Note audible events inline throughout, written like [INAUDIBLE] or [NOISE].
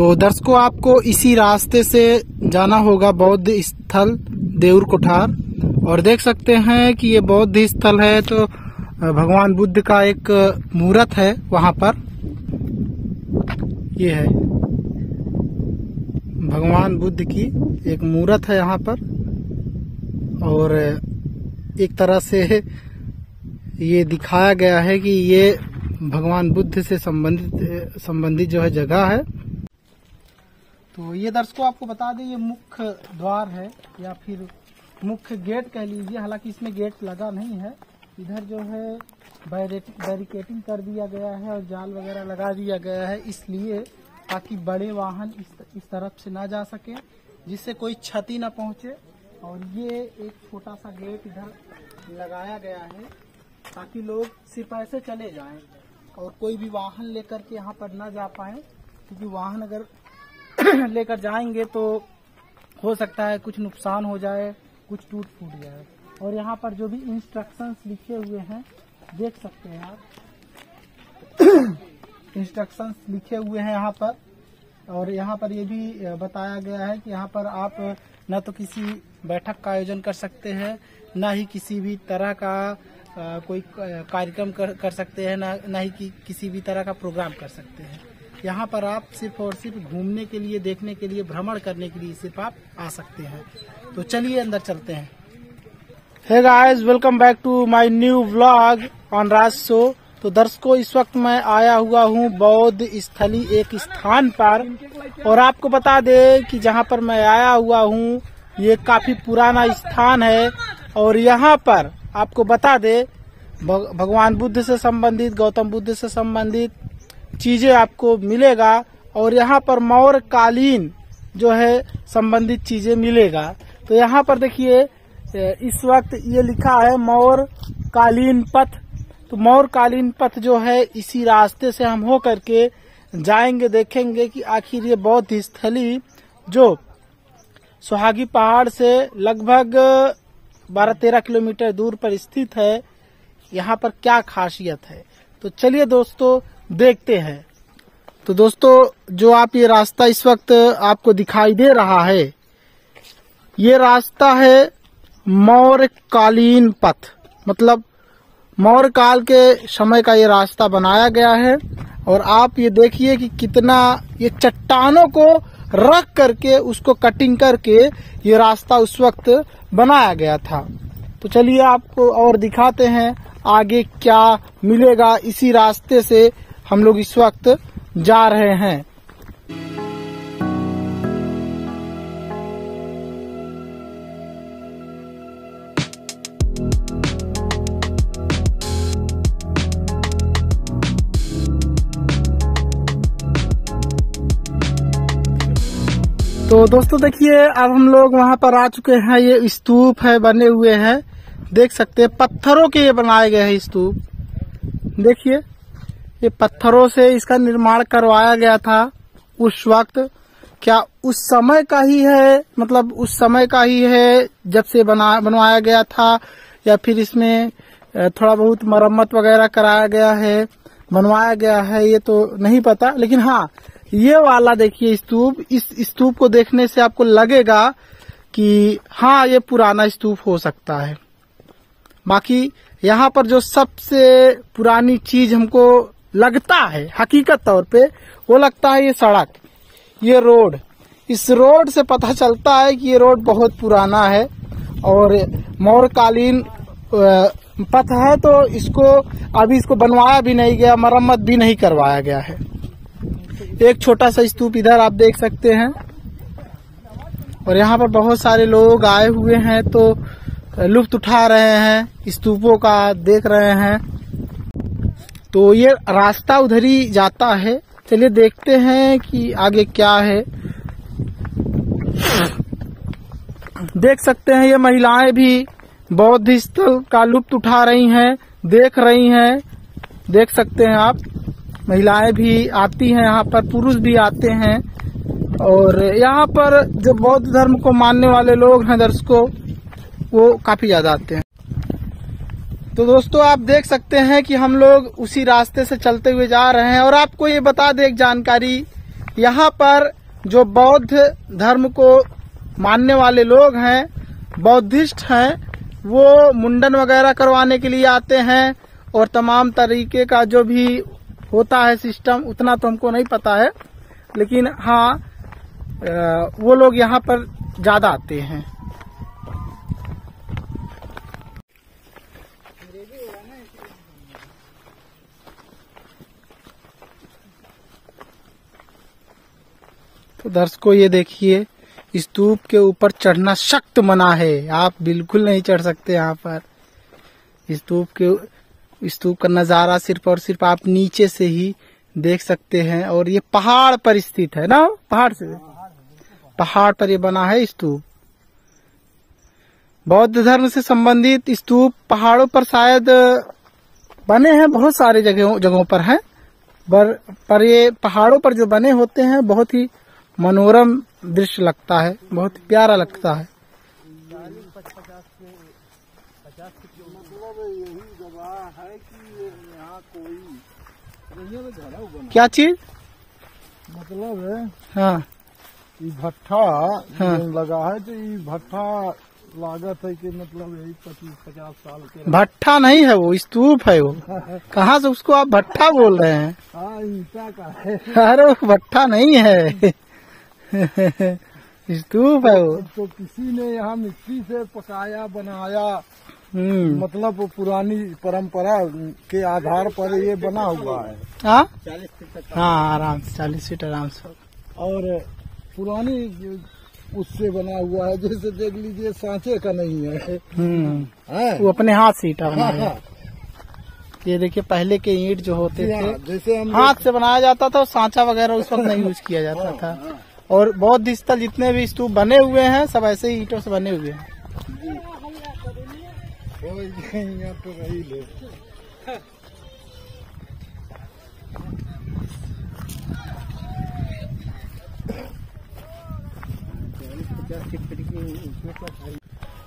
तो दर्शकों, आपको इसी रास्ते से जाना होगा बौद्ध स्थल देउर कोठार। और देख सकते हैं कि ये बौद्ध स्थल है तो भगवान बुद्ध का एक मूर्त है वहाँ पर। ये है। भगवान बुद्ध की एक मूर्त है यहाँ पर। और, एक तरह से ये दिखाया गया है कि ये भगवान बुद्ध से संबंधित संबंधित जो है जगह है। तो ये दर्शकों आपको बता दें ये मुख्य द्वार है या फिर मुख्य गेट कह लीजिए। हालाँकि इसमें गेट लगा नहीं है। इधर जो है बैरिकेटिंग कर दिया गया है और जाल वगैरह लगा दिया गया है इसलिए ताकि बड़े वाहन इस, तरफ़ से ना जा सके जिससे कोई क्षति न पहुँचे। और ये एक छोटा सा गेट इधर लगाया गया है ताकि लोग सिर्फ़ ऐसे चले जाएँ और कोई भी वाहन लेकर के यहाँ पर न जा पाए क्योंकि वाहन अगर [COUGHS] लेकर जाएँगे तो हो सकता है कुछ नुकसान हो जाए कुछ टूट फूट जाए। और यहाँ पर जो भी इंस्ट्रक्शंस लिखे हुए हैं देख सकते हैं आप। [COUGHS] इंस्ट्रक्शंस लिखे हुए हैं यहाँ पर। और यहाँ पर ये भी बताया गया है कि यहाँ पर आप न तो किसी बैठक का आयोजन कर सकते हैं न ही किसी भी तरह का आ, कोई कार्यक्रम कर, कर सकते हैं न, न ही कि, किसी भी तरह का प्रोग्राम कर सकते हैं। यहाँ पर आप सिर्फ़ और सिर्फ़ घूमने के लिए, देखने के लिए, भ्रमण करने के लिए सिर्फ़ आप आ सकते हैं। तो चलिए अंदर चलते हैं। Hey guys welcome back to my new vlog on Raj show तो दर्शकों, इस वक्त मैं आया हुआ हूँ बौद्ध स्थली एक स्थान पर। और आपको बता दे कि जहाँ पर मैं आया हुआ हूँ, ये काफ़ी पुराना स्थान है। और यहाँ पर आपको बता दे भगवान बुद्ध से संबंधित, गौतम बुद्ध से संबंधित चीज़ें आपको मिलेगा और यहाँ पर मौर कालीन जो है संबंधित चीज़ें मिलेगा। तो यहाँ पर देखिए इस वक्त ये लिखा है मौर कालीन पथ। तो मौर कालीन पथ जो है, इसी रास्ते से हम हो करके जाएँगे, देखेंगे कि आखिर ये बौद्ध स्थली जो सुहागी पहाड़ से लगभग 12-13 किलोमीटर दूर पर स्थित है, यहाँ पर क्या खासियत है? तो चलिए दोस्तों देखते हैं। तो दोस्तों, जो आप ये रास्ता इस वक्त आपको दिखाई दे रहा है, ये रास्ता है मौर्य कालीन पथ। मतलब मौर्य काल के समय का ये रास्ता बनाया गया है, और आप ये देखिए कि कितना ये चट्टानों को रख करके, उसको कटिंग करके ये रास्ता उस वक्त बनाया गया था। तो चलिए आपको और दिखाते हैं आगे क्या मिलेगा इसी रास्ते से हम लोग इस वक्त जा रहे हैं। तो दोस्तों देखिए, अब हम लोग वहाँ पर आ चुके हैं। ये स्तूप है, बने हुए हैं। देख सकते हैं, पत्थरों के ये बनाए गए हैं स्तूप। देखिए। ये पत्थरों से इसका निर्माण करवाया गया था उस वक्त। क्या उस समय का ही है? मतलब उस समय का ही है जब से बना, बनवाया गया था या फिर इसमें थोड़ा बहुत मरम्मत वगैरह कराया गया है, बनवाया गया है, ये तो नहीं पता। लेकिन हाँ ये वाला देखिए स्तूप, इस स्तूप को देखने से आपको लगेगा कि हाँ ये पुराना स्तूप हो सकता है। बाकी यहाँ पर जो सबसे पुरानी चीज़ हमको लगता है, हकीकत तौर पे, वो लगता है ये सड़क, ये रोड। इस रोड से पता चलता है कि ये रोड बहुत पुराना है और मौर्यकालीन पथ है तो इसको, अभी इसको बनवाया भी नहीं गया, मरम्मत भी नहीं करवाया गया है। एक छोटा सा स्तूप इधर आप देख सकते हैं। और यहाँ पर बहुत सारे लोग आए हुए हैं तो लुफ्त उठा रहे हैं, स्तूपों का देख रहे हैं। तो ये रास्ता उधर ही जाता है। चलिए देखते हैं कि आगे क्या है। देख सकते हैं, ये महिलाएँ भी बौद्ध स्थल का लुप्त उठा रही हैं, देख रही हैं। देख सकते हैं आप, महिलाएँ भी आती हैं, यहाँ पर पुरुष भी आते हैं। और यहाँ पर जो बौद्ध धर्म को मानने वाले लोग हैं, दर्शकों, वो काफ़ी ज़्यादा आते हैं। तो दोस्तों, आप देख सकते हैं कि हम लोग उसी रास्ते से चलते हुए जा रहे हैं और आपको ये बता दें एक जानकारी। यहाँ पर जो बौद्ध धर्म को मानने वाले लोग हैं बौद्धिस्ट हैं, वो मुंडन वगैरह करवाने के लिए आते हैं और तमाम तरीके का जो भी होता है सिस्टम, उतना तो हमको नहीं पता है। लेकिन हाँ वो लोग यहाँ पर ज़्यादा आते हैं। तो दर्शकों, ये देखिए स्तूप के ऊपर चढ़ना सख्त मना है। आप बिल्कुल नहीं चढ़ सकते यहाँ पर। स्तूप के स्तूप का नज़ारा सिर्फ़ और सिर्फ़ आप नीचे से ही देख सकते हैं। और ये पहाड़ पर स्थित है ना? पहाड़ से? पहाड़ पर ये बना है स्तूप बौद्ध धर्म से संबंधित स्तूप पहाड़ों पर शायद बने हैं बहुत सारे जगहों जगहों पर हैं। पर पर ये पहाड़ों पर जो बने होते हैं बहुत ही मनोरम दृश्य लगता है बहुत ही प्यारा लगता है। क्या चीज़? मतलब है हाँ। भट्ठा हाँ। लगा है तो ई भट्ठा लागत है कि मतलब यही पच्चीस पचास साल के भट्टा नहीं है वो स्तूप है वो। कहाँ से उसको आप भट्ठा बोल रहे हैं? हाँ ईटा का है। अरे वो भट्ठा नहीं है। स्तूप है वो। तो किसी ने यहाँ मिट्टी से पकाया बनाया। हम्म। मतलब वो पुरानी परंपरा के आधार पर ये बना हुआ है। हाँ? हाँ आराम से चालीस फीट आराम से। और पुरानी उससे बना हुआ है जैसे देख लीजिए सांचे का नहीं है। हम्म। वो अपने हाथ से ईटा बना बनाया हाँ। ये देखिए पहले के ईट जो होते हाँ, थे जैसे हम हाथ से बनाया जाता था और सांचा वगैरह उस वक्त नहीं यूज़ किया जाता था। और बौद्ध स्थल जितने भी स्तूप बने हुए हैं सब ऐसे ही ईटों से बने हुए हैं।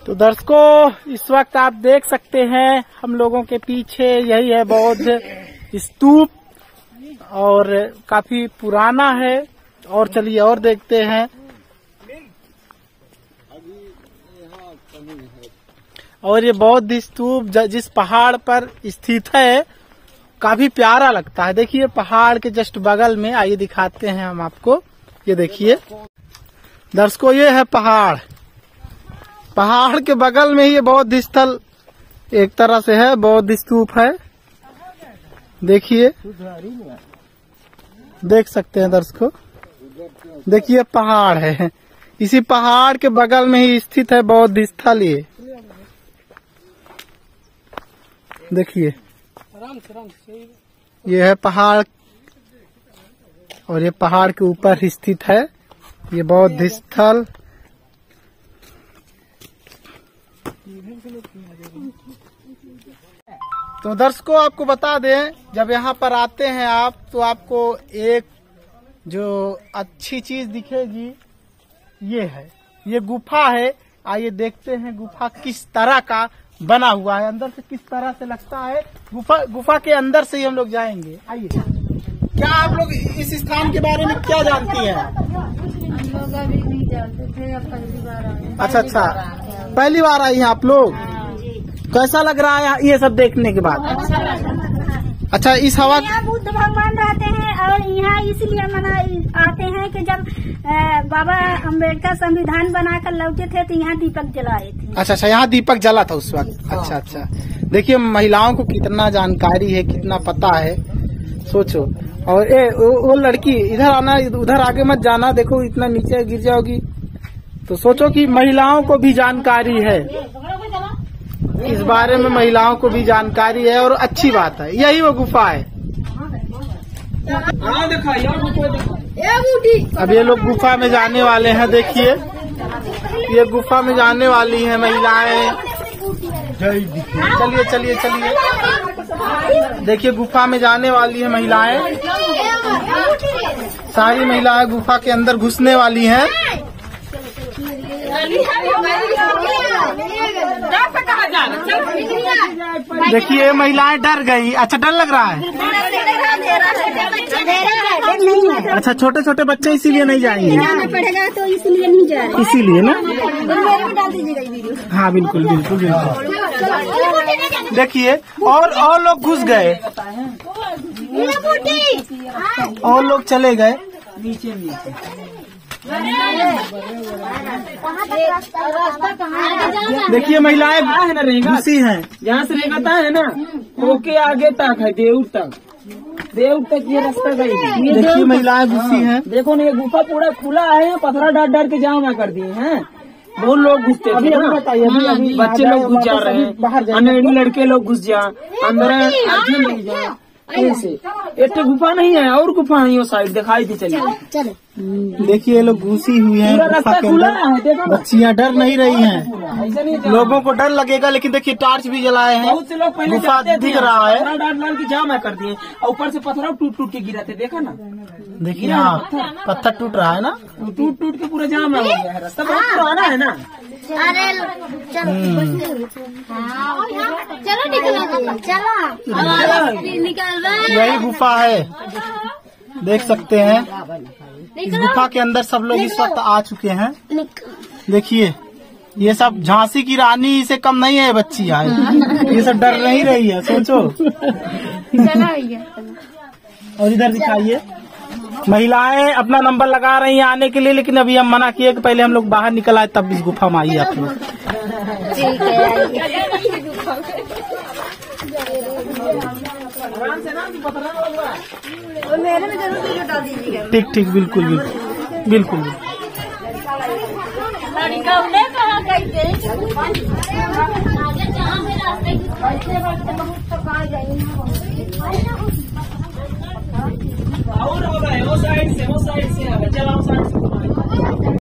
तो दर्शकों, इस वक्त आप देख सकते हैं, हम लोगों के पीछे यही है बौद्ध स्तूप, और काफ़ी पुराना है, और चलिए और देखते हैं। और ये बौद्ध स्तूप जिस पहाड़ पर स्थित है, काफ़ी प्यारा लगता है। देखिए, पहाड़ के जस्ट बगल में, आइए दिखाते हैं हम आपको। ये देखिए। दर्शकों, ये है पहाड़। पहाड़ के बगल में ही ये बौद्ध स्थल एक तरह से है, बौद्ध स्तूप है। देखिए। देख सकते हैं दर्शकों। देखिए पहाड़ है। इसी पहाड़ के बगल में ही स्थित है बौद्ध स्थल ये। देखिए। ये है पहाड़ और ये पहाड़ के ऊपर स्थित है। ये बौद्ध स्थल तो दर्शकों, आपको बता दें, जब यहाँ पर आते हैं आप तो आपको एक जो अच्छी चीज़ दिखेगी, ये है। ये गुफा है। आइए देखते हैं गुफा किस तरह का बना हुआ है। अंदर से किस तरह से लगता है। गुफा गुफा के अंदर से ही हम लोग जाएँगे। आइए। क्या आप लोग इस स्थान के बारे में क्या जानती हैं? लोग अभी नहीं जानते थे अब पहली बार आए अच्छा अच्छा। पहली बार आई हैं। आप लोग? कैसा लग रहा है ये सब देखने के बाद? अच्छा इस हवा बुद्ध भगवान रहते हैं और यहाँ इसलिए मना आते हैं कि जब बाबा अंबेडकर संविधान बनाकर लौटे थे तो यहाँ दीपक जलाए थे। अच्छा अच्छा यहाँ दीपक जला था उस वक्त। अच्छा अच्छा। देखिए महिलाओं को कितना जानकारी है कितना पता है। सोचो। और ए वो, वो लड़की इधर आना उधर आगे मत जाना देखो इतना नीचे गिर जाओगी। तो सोचो कि महिलाओं को भी जानकारी है। इस बारे में महिलाओं को भी जानकारी है और अच्छी बात है। यही वो गुफा है। अब ये लोग गुफा में जाने वाले हैं देखिए। ये गुफा में जाने वाली है महिलाएँ। चलिए चलिए चलिए। देखिए, गुफा में जाने वाली है महिलाएँ। सारी महिलाएँ गुफा के अंदर घुसने वाली हैं। देखिए महिलाएँ डर गई। अच्छा डर लग रहा है। अच्छा छोटे छोटे बच्चे इसीलिए नहीं जाएँगे। तो इसलिए नहीं जा रहे इसीलिए ना? हाँ बिल्कुल बिल्कुल बिल्कुल। देखिए और और लोग घुस गए। और लोग चले गए। नीचे नीचे देखिए महिलाएँ है ना घुसी हैं। यहाँ से रेगता है ना? ओके आगे तक है देव तक। देव तक ये रास्ता गई। है। देखिए महिलाएँ घुसी हैं। देखो ना ये गुफा पूरा खुला है पथरा डर डर के जाम कर दिए हैं। बहुत लोग घुसते थे ना। बच्चे लोग घुस जा रहे हैं। लड़के लोग घुस जा अंदर ऐसे एक तो गुफा नहीं है और गुफा है वो साइड दिखाई थी चलिए देखिए ये लोग घुसी हुई हैं रास्ता खुला है बच्चियाँ डर नहीं रही हैं। लोगों को डर लगेगा लेकिन देखिए टॉर्च भी जलाए हैं। बहुत से लोग पहले जाते दिख रहा है। जाम कर दिए। ऊपर से पत्थर टूट टूट के गिरा थे देखा ना? देखिए हाँ पत्थर टूट रहा है ना? टूट टूट के पूरा जाम हो गया है रास्ता बहुत पुराना है ना। अरे चलो। चलो निकलो चलो। निकल यही गुफा है। देख सकते हैं। गुफा के अंदर सब लोग इस वक्त आ चुके हैं। देखिए ये सब झांसी की रानी से कम नहीं है बच्ची आए ये सब डर नहीं रही है सोचो। और इधर दिखाइए। महिलाएँ अपना नंबर लगा रही हैं आने के लिए, लेकिन अभी हम मना किए कि पहले हम लोग बाहर निकल आए, तब इस गुफा में आइए आप लोग। ठीक ठीक, बिल्कुल बिल्कुल बिल्कुल और होगा वो साइड से वो साइड से चलाओ साइड